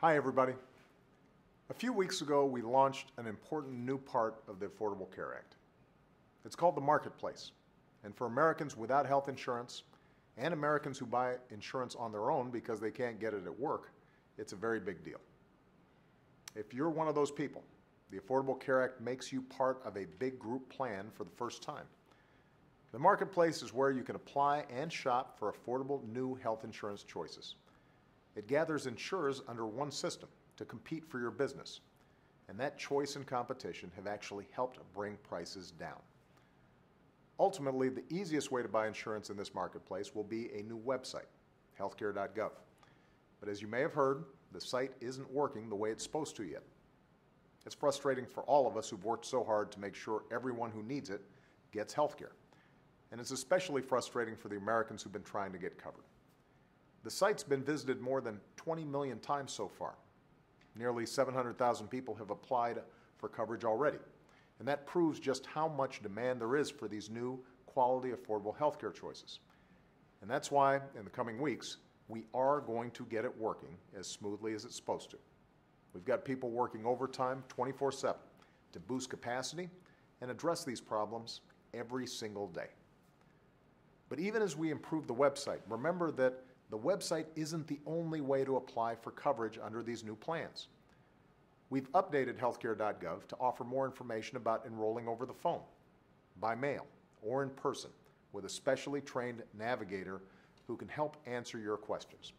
Hi, everybody. A few weeks ago, we launched an important new part of the Affordable Care Act. It's called the Marketplace. And for Americans without health insurance and Americans who buy insurance on their own because they can't get it at work, it's a very big deal. If you're one of those people, the Affordable Care Act makes you part of a big group plan for the first time. The Marketplace is where you can apply and shop for affordable new health insurance choices. It gathers insurers under one system to compete for your business, and that choice and competition have actually helped bring prices down. Ultimately, the easiest way to buy insurance in this marketplace will be a new website, healthcare.gov. But as you may have heard, the site isn't working the way it's supposed to yet. It's frustrating for all of us who've worked so hard to make sure everyone who needs it gets health care. And it's especially frustrating for the Americans who've been trying to get covered. The site's been visited more than 20 million times so far. Nearly 700,000 people have applied for coverage already. And that proves just how much demand there is for these new, quality, affordable healthcare choices. And that's why, in the coming weeks, we are going to get it working as smoothly as it's supposed to. We've got people working overtime 24 7 to boost capacity and address these problems every single day. But even as we improve the website, remember that the website isn't the only way to apply for coverage under these new plans. We've updated healthcare.gov to offer more information about enrolling over the phone, by mail, or in person with a specially trained navigator who can help answer your questions.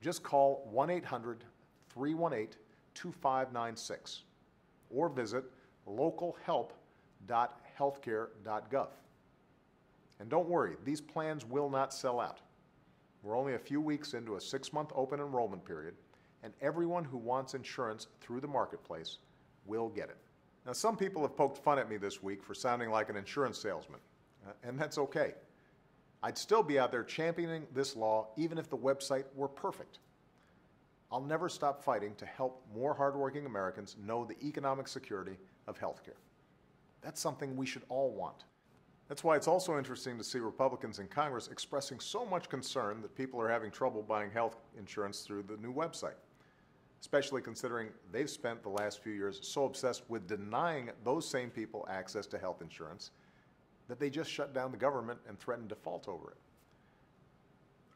Just call 1 800 318 2596 or visit localhelp.healthcare.gov. And don't worry, these plans will not sell out. We're only a few weeks into a six month open enrollment period, and everyone who wants insurance through the marketplace will get it. Now, some people have poked fun at me this week for sounding like an insurance salesman, uh, and that's okay. I'd still be out there championing this law even if the website were perfect. I'll never stop fighting to help more hardworking Americans know the economic security of healthcare. That's something we should all want. That's why it's also interesting to see Republicans in Congress expressing so much concern that people are having trouble buying health insurance through the new website, especially considering they've spent the last few years so obsessed with denying those same people access to health insurance that they just shut down the government and threatened default over it.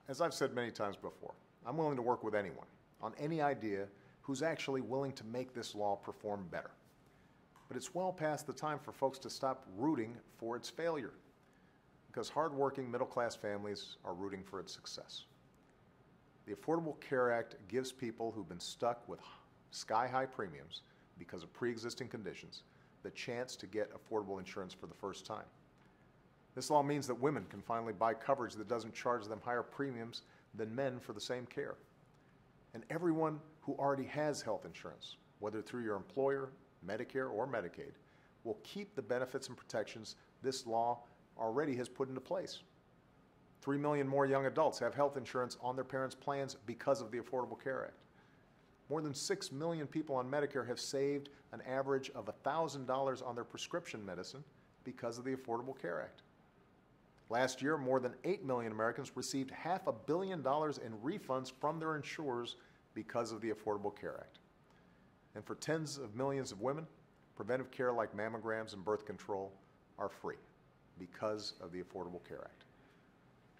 As I've said many times before, I'm willing to work with anyone on any idea who's actually willing to make this law perform better but it's well past the time for folks to stop rooting for its failure because hardworking middle class families are rooting for its success. The Affordable Care Act gives people who've been stuck with sky high premiums because of pre existing conditions the chance to get affordable insurance for the first time. This law means that women can finally buy coverage that doesn't charge them higher premiums than men for the same care. And everyone who already has health insurance, whether through your employer, Medicare or Medicaid, will keep the benefits and protections this law already has put into place. Three million more young adults have health insurance on their parents' plans because of the Affordable Care Act. More than 6 million people on Medicare have saved an average of $1,000 on their prescription medicine because of the Affordable Care Act. Last year, more than 8 million Americans received half a billion dollars in refunds from their insurers because of the Affordable Care Act. And for tens of millions of women, preventive care like mammograms and birth control are free because of the Affordable Care Act.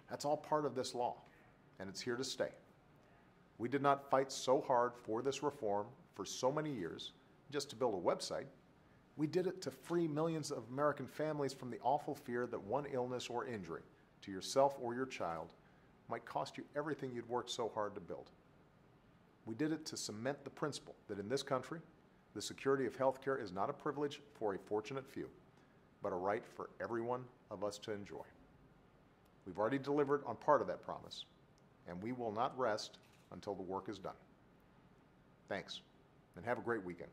That's all part of this law, and it's here to stay. We did not fight so hard for this reform for so many years just to build a website. We did it to free millions of American families from the awful fear that one illness or injury to yourself or your child might cost you everything you'd worked so hard to build. We did it to cement the principle that in this country, the security of health care is not a privilege for a fortunate few, but a right for every one of us to enjoy. We've already delivered on part of that promise, and we will not rest until the work is done. Thanks, and have a great weekend.